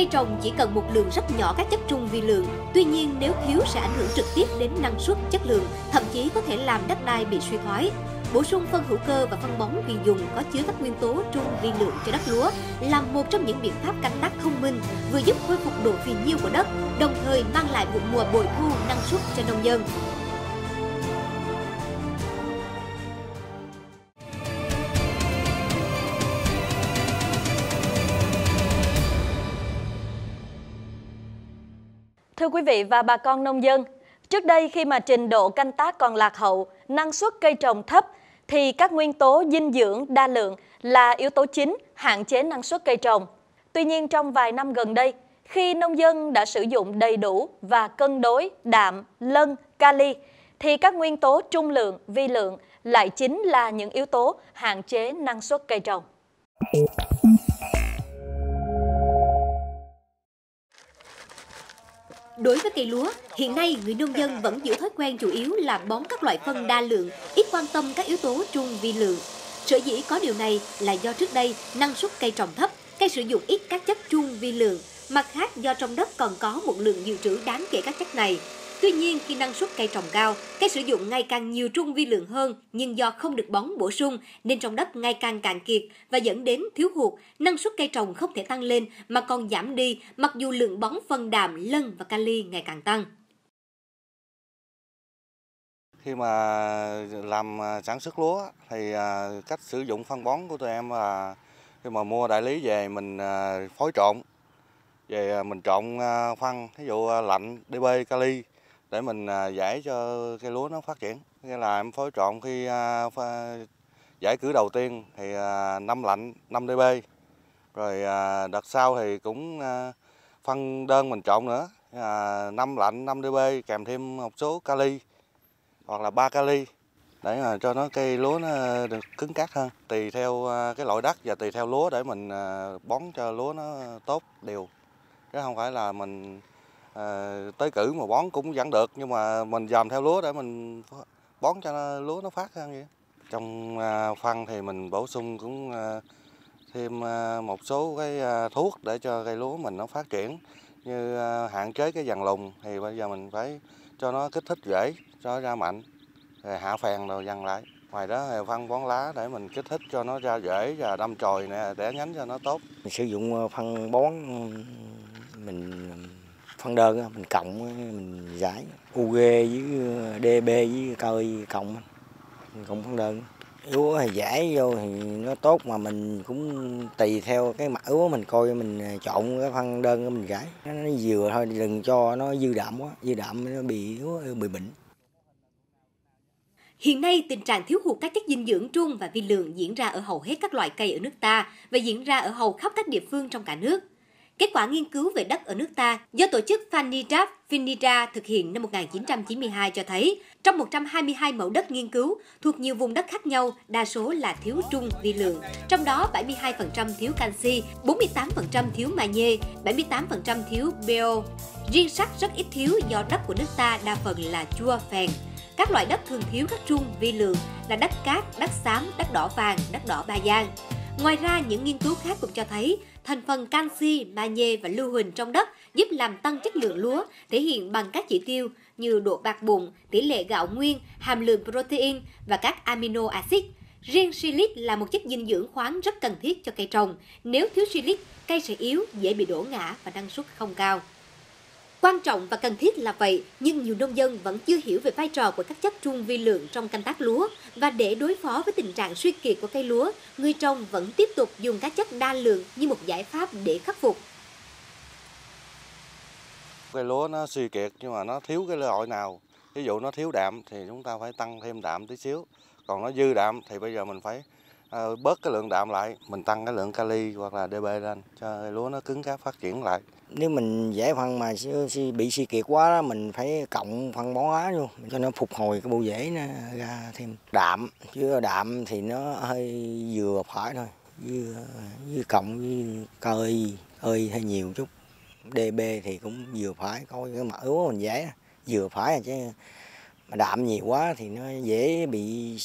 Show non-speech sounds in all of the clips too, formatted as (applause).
Cây trồng chỉ cần một lượng rất nhỏ các chất trung vi lượng, tuy nhiên nếu thiếu sẽ ảnh hưởng trực tiếp đến năng suất, chất lượng, thậm chí có thể làm đất đai bị suy thoái. Bổ sung phân hữu cơ và phân bón vi dùng có chứa các nguyên tố trung vi lượng cho đất lúa là một trong những biện pháp canh tác thông minh, vừa giúp khôi phục độ phì nhiêu của đất, đồng thời mang lại vụ mùa bội thu năng suất cho nông dân. Thưa quý vị và bà con nông dân, trước đây khi mà trình độ canh tác còn lạc hậu, năng suất cây trồng thấp thì các nguyên tố dinh dưỡng đa lượng là yếu tố chính hạn chế năng suất cây trồng. Tuy nhiên trong vài năm gần đây, khi nông dân đã sử dụng đầy đủ và cân đối đạm, lân, kali thì các nguyên tố trung lượng, vi lượng lại chính là những yếu tố hạn chế năng suất cây trồng. Đối với cây lúa, hiện nay người nông dân vẫn giữ thói quen chủ yếu là bón các loại phân đa lượng, ít quan tâm các yếu tố trung vi lượng. Sở dĩ có điều này là do trước đây năng suất cây trồng thấp, cây sử dụng ít các chất trung vi lượng, mặt khác do trong đất còn có một lượng dự trữ đáng kể các chất này, Tuy nhiên, khi năng suất cây trồng cao, cây sử dụng ngày càng nhiều trung vi lượng hơn, nhưng do không được bón bổ sung nên trong đất ngày càng cạn kiệt và dẫn đến thiếu hụt, năng suất cây trồng không thể tăng lên mà còn giảm đi mặc dù lượng bón phân đạm, lân và kali ngày càng tăng. Khi mà làm à, sản xuất lúa thì à, cách sử dụng phân bón của tụi em là khi mà mua đại lý về mình à, phối trộn về mình trộn phân ví dụ lạnh DB kali để mình à, giải cho cây lúa nó phát triển. Nghĩa là em phối trộn khi à, giải cử đầu tiên thì à, năm lạnh 5 dB. Rồi đợt sau thì cũng phân đơn mình trộn nữa, năm lạnh 5 dB kèm thêm một số kali hoặc là 3 kali để mà cho nó cây lúa nó được cứng cáp hơn. Tùy theo cái loại đất và tùy theo lúa để mình bón cho lúa nó tốt đều. Chứ không phải là mình à, tới cử mà bón cũng vẫn được nhưng mà mình dòm theo lúa để mình bón cho nó, lúa nó phát ra vậy trong à, phân thì mình bổ sung cũng à, thêm à, một số cái à, thuốc để cho cây lúa mình nó phát triển. Như à, hạn chế cái dàn lùng thì bây giờ mình phải cho nó kích thích rễ cho nó ra mạnh. Rồi hạ phèn rồi dằn lại. Ngoài đó thì phân bón lá để mình kích thích cho nó ra rễ và đâm chồi nè để nhánh cho nó tốt. Mình sử dụng à, phân bón ừ, mình phân đơn mình cộng mình giải. UG với ờ, DB với cơi cộng mình cộng phân đơn. Lúa thì giải vô thì nó tốt mà mình cũng tùy theo cái mặt lúa mình coi mình ờ, chọn cái phân đơn mình giải. Nó, nó vừa thôi đừng cho nó dư đạm quá dư đạm nó bị lúa bị bệnh. Hiện nay, tình trạng thiếu hụt các chất dinh dưỡng trung và vi lượng diễn ra ở hầu hết các loại cây ở nước ta và diễn ra ở hầu khắp các địa phương trong cả nước. Kết quả nghiên cứu về đất ở nước ta do tổ chức Fanidap Finida thực hiện năm 1992 cho thấy, trong 122 mẫu đất nghiên cứu thuộc nhiều vùng đất khác nhau, đa số là thiếu trung vi lượng, trong đó 72% thiếu canxi, 48% thiếu magie, 78% thiếu bio. Riêng sắt rất ít thiếu do đất của nước ta đa phần là chua phèn. Các loại đất thường thiếu các trung vi lượng là đất cát, đất xám, đất đỏ vàng, đất đỏ ba giang. Ngoài ra, những nghiên cứu khác cũng cho thấy thành phần canxi, magie và lưu huỳnh trong đất giúp làm tăng chất lượng lúa, thể hiện bằng các chỉ tiêu như độ bạc bụng, tỷ lệ gạo nguyên, hàm lượng protein và các amino acid. Riêng silic là một chất dinh dưỡng khoáng rất cần thiết cho cây trồng. Nếu thiếu silic, cây sẽ yếu, dễ bị đổ ngã và năng suất không cao. Quan trọng và cần thiết là vậy, nhưng nhiều nông dân vẫn chưa hiểu về vai trò của các chất trung vi lượng trong canh tác lúa và để đối phó với tình trạng suy kiệt của cây lúa, người trồng vẫn tiếp tục dùng các chất đa lượng như một giải pháp để khắc phục. Cây lúa nó suy kiệt nhưng mà nó thiếu cái loại nào. Ví dụ nó thiếu đạm thì chúng ta phải tăng thêm đạm tí xíu. Còn nó dư đạm thì bây giờ mình phải Ờ, bớt cái lượng đạm lại, mình tăng cái lượng kali hoặc là DB lên cho lúa nó cứng cáp phát triển lại. Nếu mình giải phân mà bị suy kiệt quá đó, mình phải cộng phân bón hóa luôn cho nó phục hồi cái bộ rễ nó ra thêm. Đạm chứ đạm thì nó hơi vừa phải thôi với, với cộng với cơi ơi hơi nhiều chút. DB thì cũng vừa phải coi cái mỡ mình dễ vừa phải chứ mà đạm nhiều quá thì nó dễ bị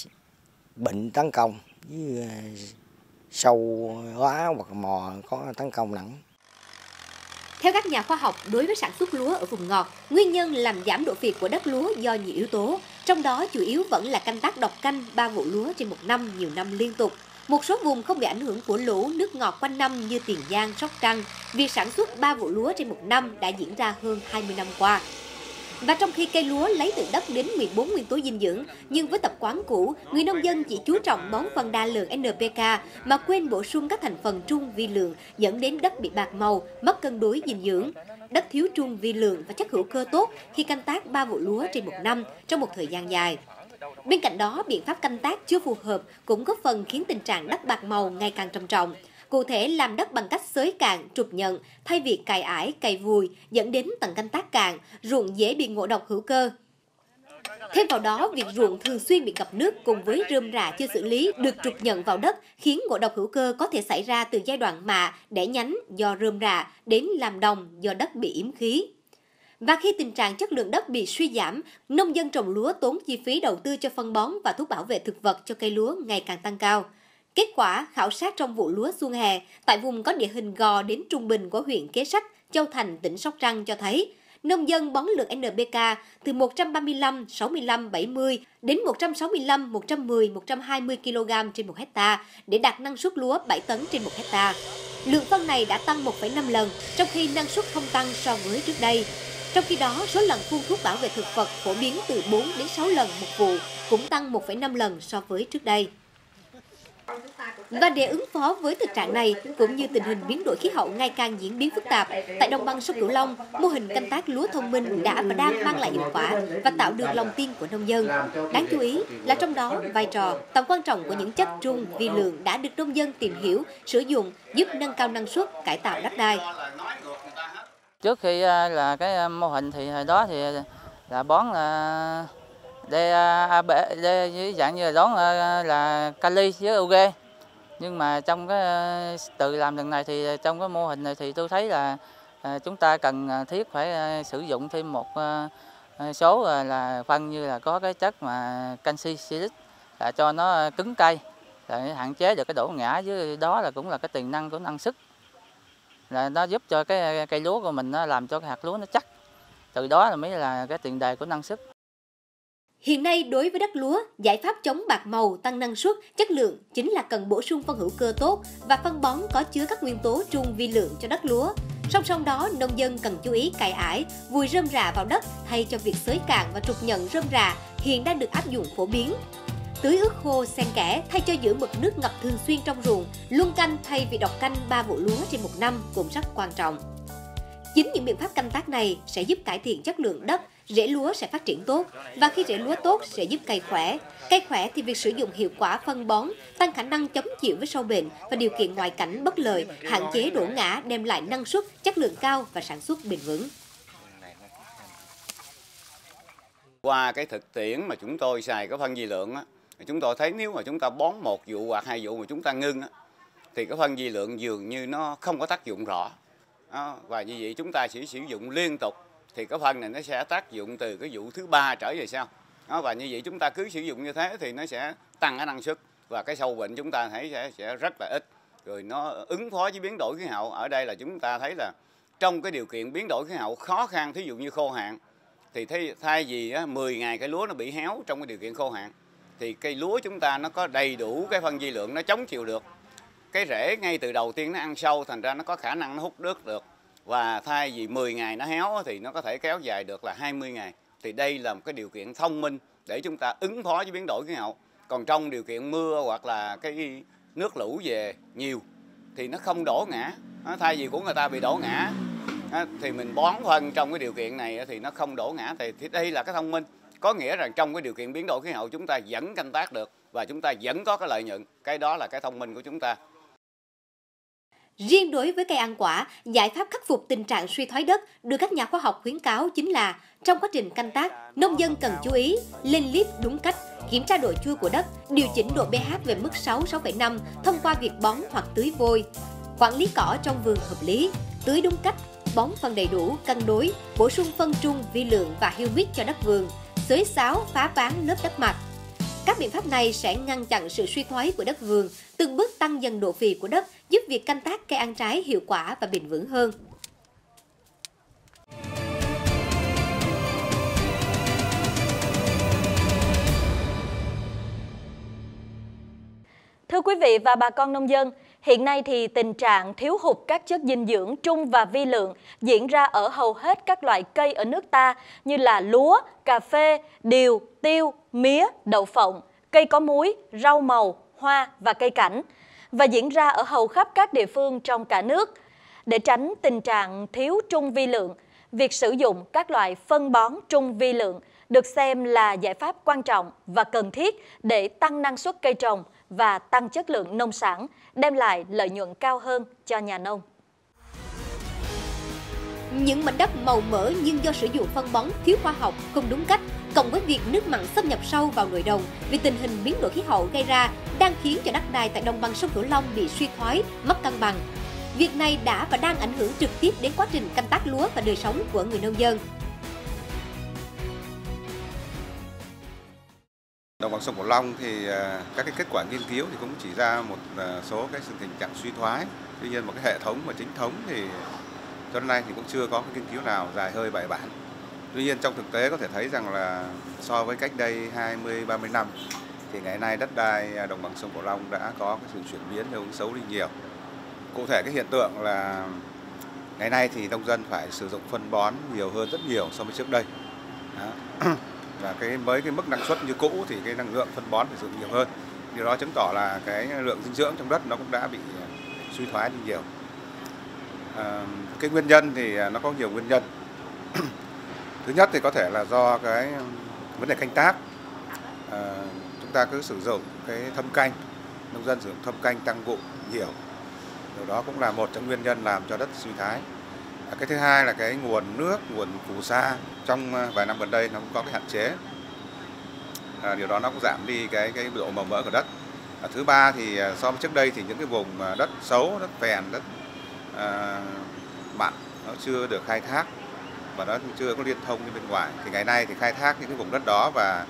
bệnh tấn công với ờ, sâu hóa hoặc mò có tấn công nặng Theo các nhà khoa học, đối với sản xuất lúa ở vùng ngọt, nguyên nhân làm giảm độ việt của đất lúa do nhiều yếu tố, trong đó chủ yếu vẫn là canh tác độc canh ba vụ lúa trên một năm nhiều năm liên tục. Một số vùng không bị ảnh hưởng của lũ nước ngọt quanh năm như Tiền Giang, Sóc Trăng, việc sản xuất ba vụ lúa trên một năm đã diễn ra hơn 20 năm qua. Và trong khi cây lúa lấy từ đất đến 14 nguyên tố dinh dưỡng, nhưng với tập quán cũ, người nông dân chỉ chú trọng bón phân đa lượng NPK mà quên bổ sung các thành phần trung vi lượng dẫn đến đất bị bạc màu, mất cân đối dinh dưỡng. Đất thiếu trung vi lượng và chất hữu cơ tốt khi canh tác 3 vụ lúa trên một năm trong một thời gian dài. Bên cạnh đó, biện pháp canh tác chưa phù hợp cũng góp phần khiến tình trạng đất bạc màu ngày càng trầm trọng. Cụ thể làm đất bằng cách xới cạn, trục nhận thay vì cày ải, cày vùi dẫn đến tận canh tác cạn, ruộng dễ bị ngộ độc hữu cơ. Thêm vào đó, việc ruộng thường xuyên bị ngập nước cùng với rơm rạ chưa xử lý được trục nhận vào đất khiến ngộ độc hữu cơ có thể xảy ra từ giai đoạn mạ, đẻ nhánh do rơm rạ đến làm đồng do đất bị yếm khí. Và khi tình trạng chất lượng đất bị suy giảm, nông dân trồng lúa tốn chi phí đầu tư cho phân bón và thuốc bảo vệ thực vật cho cây lúa ngày càng tăng cao. Kết quả khảo sát trong vụ lúa xuân hè tại vùng có địa hình gò đến trung bình của huyện Kế Sách, Châu Thành, tỉnh Sóc Trăng cho thấy nông dân bón lượng NPK từ 135, 65, 70 đến 165, 110, 120 kg trên 1 hecta để đạt năng suất lúa 7 tấn trên 1 hecta. Lượng phân này đã tăng 1,5 lần, trong khi năng suất không tăng so với trước đây. Trong khi đó, số lần phun thuốc bảo vệ thực vật phổ biến từ 4 đến 6 lần một vụ, cũng tăng 1,5 lần so với trước đây. Và để ứng phó với thực trạng này, cũng như tình hình biến đổi khí hậu ngày càng diễn biến phức tạp, tại đồng bằng sông Cửu Long, mô hình canh tác lúa thông minh đã và đang mang lại hiệu quả và tạo được lòng tin của nông dân. Đáng chú ý là trong đó, vai trò, tầm quan trọng của những chất trung, vi lượng đã được nông dân tìm hiểu, sử dụng, giúp nâng cao năng suất, cải tạo đất đai. Trước khi à, là cái à, mô hình thì hồi đó thì là bón là DAB à, à, với dạng như là đón à, là kali với UG. Nhưng mà trong cái tự làm lần này thì trong cái mô hình này thì tôi thấy là chúng ta cần thiết phải sử dụng thêm một số là phân như là có cái chất mà canxi silic là cho nó cứng cây là hạn chế được cái đổ ngã với đó là cũng là cái tiềm năng của năng sức là nó giúp cho cái cây lúa của mình nó làm cho cái hạt lúa nó chắc, từ đó là mới là cái tiền đề của năng sức Hiện nay đối với đất lúa, giải pháp chống bạc màu, tăng năng suất, chất lượng chính là cần bổ sung phân hữu cơ tốt và phân bón có chứa các nguyên tố trung vi lượng cho đất lúa. Song song đó, nông dân cần chú ý cày ải, vùi rơm rạ vào đất thay cho việc xới cạn và trục nhận rơm rạ hiện đang được áp dụng phổ biến. Tưới ướt khô xen kẽ thay cho giữ mực nước ngập thường xuyên trong ruộng, luân canh thay vì đọc canh 3 vụ lúa trên một năm cũng rất quan trọng. Chính những biện pháp canh tác này sẽ giúp cải thiện chất lượng đất, rễ lúa sẽ phát triển tốt và khi rễ lúa tốt sẽ giúp cây khỏe. Cây khỏe thì việc sử dụng hiệu quả phân bón, tăng khả năng chống chịu với sâu bệnh và điều kiện ngoại cảnh bất lợi, hạn chế đổ ngã đem lại năng suất, chất lượng cao và sản xuất bền vững. Qua cái thực tiễn mà chúng tôi xài cái phân vi lượng á, chúng tôi thấy nếu mà chúng ta bón một vụ hoặc hai vụ mà chúng ta ngưng á, thì cái phân vi lượng dường như nó không có tác dụng rõ đó, và như vậy chúng ta sẽ sử dụng liên tục thì cái phân này nó sẽ tác dụng từ cái vụ thứ ba trở về sau. Đó, và như vậy chúng ta cứ sử dụng như thế thì nó sẽ tăng cái năng suất và cái sâu bệnh chúng ta thấy sẽ sẽ rất là ít. Rồi nó ứng phó với biến đổi khí hậu. Ở đây là chúng ta thấy là trong cái điều kiện biến đổi khí hậu khó khăn thí dụ như khô hạn thì thay, thay vì á, 10 ngày cái lúa nó bị héo trong cái điều kiện khô hạn thì cây lúa chúng ta nó có đầy đủ cái phân vi lượng nó chống chịu được cái rễ ngay từ đầu tiên nó ăn sâu thành ra nó có khả năng nó hút nước được. Và thay vì 10 ngày nó héo thì nó có thể kéo dài được là 20 ngày. Thì đây là một cái điều kiện thông minh để chúng ta ứng phó với biến đổi khí hậu. Còn trong điều kiện mưa hoặc là cái nước lũ về nhiều thì nó không đổ ngã. Thay vì của người ta bị đổ ngã thì mình bón phân trong cái điều kiện này thì nó không đổ ngã. Thì, thì đây là cái thông minh. Có nghĩa rằng trong cái điều kiện biến đổi khí hậu chúng ta vẫn canh tác được và chúng ta vẫn có cái lợi nhuận. Cái đó là cái thông minh của chúng ta. Riêng đối với cây ăn quả, giải pháp khắc phục tình trạng suy thoái đất được các nhà khoa học khuyến cáo chính là trong quá trình canh tác, nông dân cần chú ý lên líp đúng cách, kiểm tra độ chua của đất, điều chỉnh độ pH về mức 6 6,5 thông qua việc bón hoặc tưới vôi. Quản lý cỏ trong vườn hợp lý, tưới đúng cách, bón phân đầy đủ, cân đối, bổ sung phân trung, vi lượng và humic cho đất vườn, xới xáo, phá ván lớp đất mặt. Các biện pháp này sẽ ngăn chặn sự suy thoái của đất vườn, từng bước tăng dần độ phì của đất, giúp việc canh tác cây ăn trái hiệu quả và bền vững hơn. Thưa quý vị và bà con nông dân, hiện nay thì tình trạng thiếu hụt các chất dinh dưỡng trung và vi lượng diễn ra ở hầu hết các loại cây ở nước ta như là lúa, cà phê, điều, tiêu, mía, đậu phộng, cây có múi, rau màu, hoa và cây cảnh và diễn ra ở hầu khắp các địa phương trong cả nước. Để tránh tình trạng thiếu trung vi lượng, việc sử dụng các loại phân bón trung vi lượng được xem là giải pháp quan trọng và cần thiết để tăng năng suất cây trồng và tăng chất lượng nông sản, đem lại lợi nhuận cao hơn cho nhà nông. Những mảnh đất màu mỡ nhưng do sử dụng phân bón thiếu khoa học, không đúng cách, cộng với việc nước mặn xâm nhập sâu vào nội đồng vì tình hình biến đổi khí hậu gây ra đang khiến cho đất đai tại đồng bằng sông Cửu Long bị suy thoái, mất cân bằng. Việc này đã và đang ảnh hưởng trực tiếp đến quá trình canh tác lúa và đời sống của người nông dân. Bằng sông Cửu Long thì à, các cái kết quả nghiên cứu thì cũng chỉ ra một à, số cái tình trạng suy thoái. Tuy nhiên một cái hệ thống mà chính thống thì cho đến nay thì cũng chưa có cái nghiên cứu nào dài hơi bài bản. Tuy nhiên trong thực tế có thể thấy rằng là so với cách đây 20 30 năm thì ngày nay đất đai à, đồng bằng sông Cửu Long đã có cái sự chuyển biến theo hướng xấu đi nhiều. Cụ thể cái hiện tượng là ngày nay thì nông dân phải sử dụng phân bón nhiều hơn rất nhiều so với trước đây. Đó. (clears throat) và cái với cái mức năng suất như cũ thì cái năng lượng phân bón phải dùng nhiều hơn. Điều đó chứng tỏ là cái lượng dinh dưỡng trong đất nó cũng đã bị à, suy thoái đi nhiều. À, cái nguyên nhân thì à, nó có nhiều nguyên nhân. (clears throat) Thứ nhất thì có thể là do cái vấn đề canh tác. À, chúng ta cứ sử dụng cái thâm canh nông dân sử dụng thâm canh tăng vụ nhiều. Điều đó cũng là một trong nguyên nhân làm cho đất suy thoái. À, cái thứ hai là cái nguồn nước nguồn phù sa trong ờ, vài năm gần đây nó cũng có cái hạn chế. À, điều đó nó cũng giảm đi cái cái độ màu mỡ của đất. À, thứ ba thì ờ, so với trước đây thì những cái vùng ờ, đất xấu đất phèn đất à, mặn nó chưa được khai thác và nó chưa có liên thông với bên ngoài. Thì ngày nay thì khai thác những cái vùng đất đó và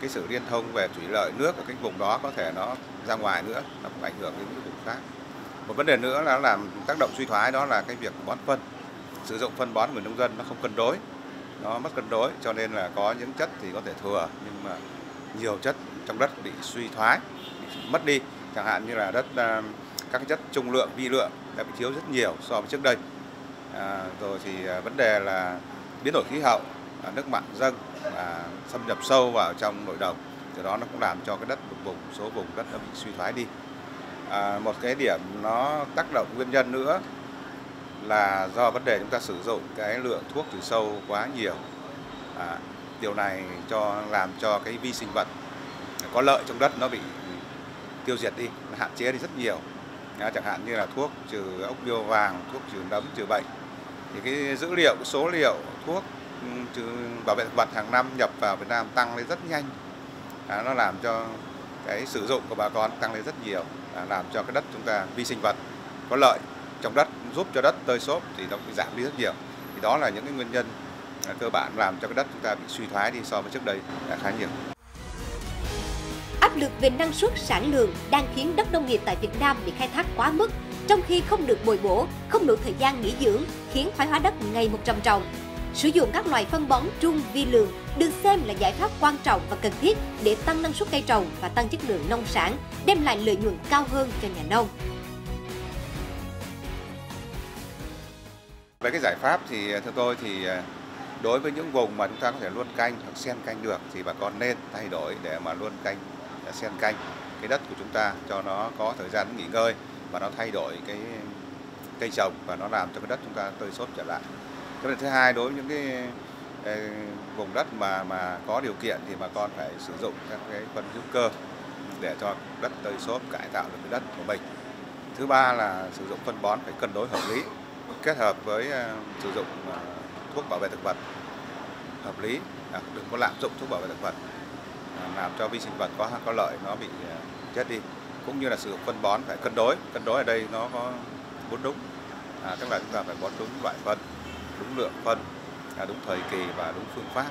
cái sự liên thông về thủy lợi nước ở cái vùng đó có thể nó ra ngoài nữa nó cũng ảnh hưởng đến những vùng khác. Một vấn đề nữa là làm tác động suy thoái đó là cái việc bón phân sử dụng phân bón của nông dân nó không cân đối nó mất cân đối cho nên là có những chất thì có thể thừa nhưng mà nhiều chất trong đất bị suy thoái bị mất đi. Chẳng hạn như là đất à, các chất trung lượng vi lượng đã bị thiếu rất nhiều so với trước đây. À, rồi thì à, vấn đề là biến đổi khí hậu à, nước mặn dâng và xâm nhập sâu vào trong nội đồng từ đó nó cũng làm cho cái đất một vùng số vùng đất nó bị suy thoái đi. À, một cái điểm nó tác động nguyên nhân nữa là do vấn đề chúng ta sử dụng cái lượng thuốc trừ sâu quá nhiều. À, điều này cho làm cho cái vi sinh vật có lợi trong đất nó bị tiêu diệt đi, hạn chế đi rất nhiều. À, chẳng hạn như là thuốc trừ ốc biêu vàng, thuốc trừ nấm, trừ bệnh. Thì cái dữ liệu, cái số liệu thuốc trừ bảo vệ thực vật hàng năm nhập vào Việt Nam tăng lên rất nhanh. À, nó làm cho cái sử dụng của bà con tăng lên rất nhiều, à, làm cho cái đất chúng ta vi sinh vật có lợi trong đất giúp cho đất tơi xốp thì nó bị giảm đi rất nhiều thì đó là những cái nguyên nhân à, cơ bản làm cho cái đất chúng ta bị suy thoái đi so với trước đây là khá nhiều áp lực về năng suất sản lượng đang khiến đất nông nghiệp tại Việt Nam bị khai thác quá mức trong khi không được bồi bổ, không đủ thời gian nghỉ dưỡng, khiến thoái hóa đất ngày một trầm trọng. Sử dụng các loại phân bón trung vi lượng được xem là giải pháp quan trọng và cần thiết để tăng năng suất cây trồng và tăng chất lượng nông sản, đem lại lợi nhuận cao hơn cho nhà nông. Về cái giải pháp thì à, theo tôi thì à, đối với những vùng mà chúng ta có thể luôn canh hoặc xen canh được thì bà con nên thay đổi để mà luôn canh à, xen canh cái đất của chúng ta cho nó có thời gian nghỉ ngơi và nó thay đổi cái cây trồng và nó làm cho cái đất chúng ta tơi xốp trở lại. Cái vấn đề thứ hai đối với những cái, cái vùng đất mà mà có điều kiện thì bà con phải sử dụng các cái phân hữu cơ để cho đất tơi xốp cải tạo được cái đất của mình. Thứ ba là sử dụng phân bón phải cân đối hợp lý kết hợp với ờ, sử dụng ờ, thuốc bảo vệ thực vật. Hợp lý. À, đừng có lạm dụng thuốc bảo vệ thực vật. À, làm cho vi sinh vật có có lợi nó bị chết đi. Cũng như là sử dụng phân bón phải cân đối. Cân đối ở đây nó có bốn đúng. À, tức là chúng ta phải bón đúng loại phân đúng lượng phân à, đúng thời kỳ và đúng phương pháp.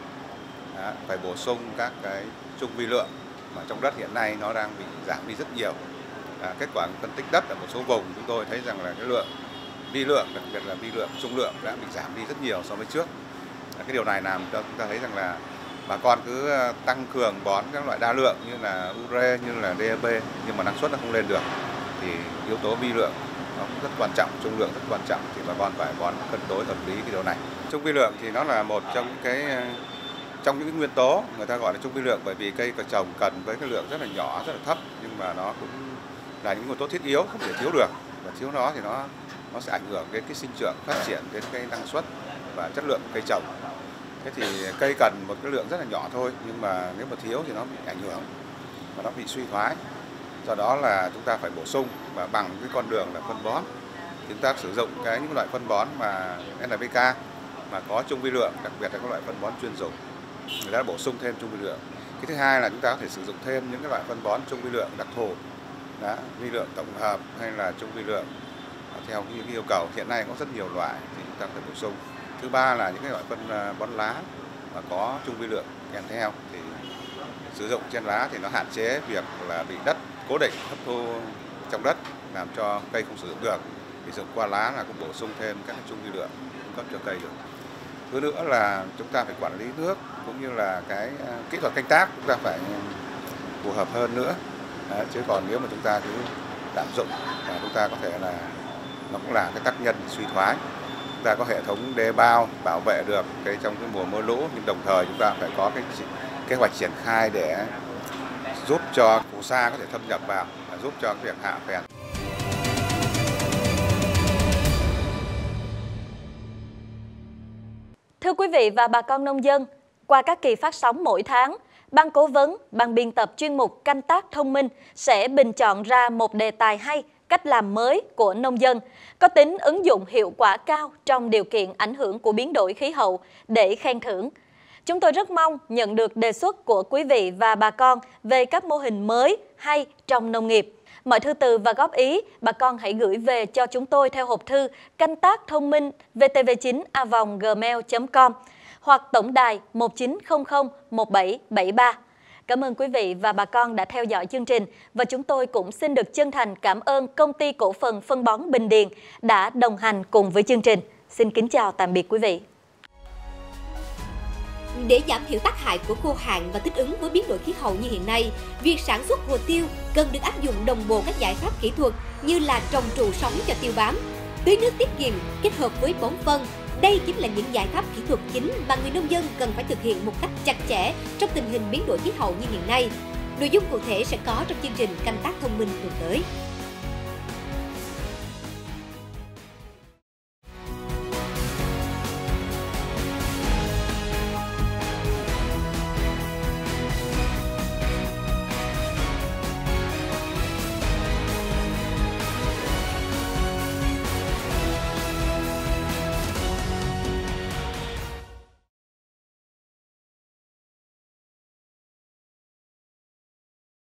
À, phải bổ sung các cái trung vi lượng mà trong đất hiện nay nó đang bị giảm đi rất nhiều. À, kết quả phân tích đất ở một số vùng chúng tôi thấy rằng là cái lượng vi lượng, đặc biệt là vi lượng, trung lượng đã bị giảm đi rất nhiều so với trước. Cái điều này làm cho chúng ta thấy rằng là bà con cứ ờ, tăng cường bón các loại đa lượng như là ure như là DAP nhưng mà năng suất nó không lên được. Thì yếu tố vi lượng nó cũng rất quan trọng, trung lượng rất quan trọng, thì bà con phải bón cân đối hợp lý cái điều này. Trung vi lượng thì nó là một trong những cái ờ, trong những cái nguyên tố người ta gọi là trung vi lượng, bởi vì cây cà trồng cần với cái lượng rất là nhỏ, rất là thấp, nhưng mà nó cũng là những nguồn tố thiết yếu, không thể thiếu được. Và thiếu nó thì nó nó sẽ ảnh hưởng đến cái sinh trưởng phát triển đến cái năng suất và chất lượng của cây trồng. Thế thì cây cần một cái lượng rất là nhỏ thôi nhưng mà nếu mà thiếu thì nó bị ảnh hưởng và nó bị suy thoái. Do đó là chúng ta phải bổ sung và bằng cái con đường là phân bón. Chúng ta sử dụng cái những loại phân bón mà NPK mà có trung vi lượng đặc biệt là các loại phân bón chuyên dụng người ta bổ sung thêm trung vi lượng. Cái thứ hai là chúng ta có thể sử dụng thêm những cái loại phân bón trung vi lượng đặc thù. Đó, vi lượng tổng hợp hay là trung vi lượng theo những yêu cầu. Hiện nay có rất nhiều loại thì chúng ta phải bổ sung. Thứ ba là những cái loại phân à, bón lá mà có trung vi lượng kèm theo thì sử dụng trên lá thì nó hạn chế việc là bị đất cố định hấp thu trong đất làm cho cây không sử dụng được. Thì dùng qua lá là cũng bổ sung thêm các trung vi lượng cung cấp cho cây được. Thứ nữa là chúng ta phải quản lý nước cũng như là cái à, kỹ thuật canh tác chúng ta phải phù hợp hơn nữa. Đấy, chứ còn nếu mà chúng ta cứ lạm dụng và chúng ta có thể là nó cũng là cái tác nhân suy thoái. Chúng ta có hệ thống đê bao bảo vệ được cái trong cái mùa mưa lũ nhưng đồng thời chúng ta phải có cái kế hoạch triển khai để giúp cho phù sa có thể thâm nhập vào và giúp cho cái việc hạ phèn. Thưa quý vị và bà con nông dân, qua các kỳ phát sóng mỗi tháng, Ban cố vấn, ban biên tập chuyên mục canh tác thông minh sẽ bình chọn ra một đề tài hay, cách làm mới của nông dân, có tính ứng dụng hiệu quả cao trong điều kiện ảnh hưởng của biến đổi khí hậu để khen thưởng. Chúng tôi rất mong nhận được đề xuất của quý vị và bà con về các mô hình mới hay trong nông nghiệp. Mọi thư từ và góp ý, bà con hãy gửi về cho chúng tôi theo hộp thư canh tác thông minh vtv9avong@gmail.com hoặc tổng đài 1900 1773. Cảm ơn quý vị và bà con đã theo dõi chương trình và chúng tôi cũng xin được chân thành cảm ơn công ty cổ phần phân bón Bình Điền đã đồng hành cùng với chương trình. Xin kính chào tạm biệt quý vị. Để giảm thiểu tác hại của khô hạn và thích ứng với biến đổi khí hậu như hiện nay, việc sản xuất hồ tiêu cần được áp dụng đồng bộ các giải pháp kỹ thuật như là trồng trụ sống cho tiêu bám, tưới nước tiết kiệm kết hợp với bón phân, đây chính là những giải pháp kỹ thuật chính mà người nông dân cần phải thực hiện một cách chặt chẽ trong tình hình biến đổi khí hậu như hiện nay. Nội dung cụ thể sẽ có trong chương trình canh tác thông minh tuần tới.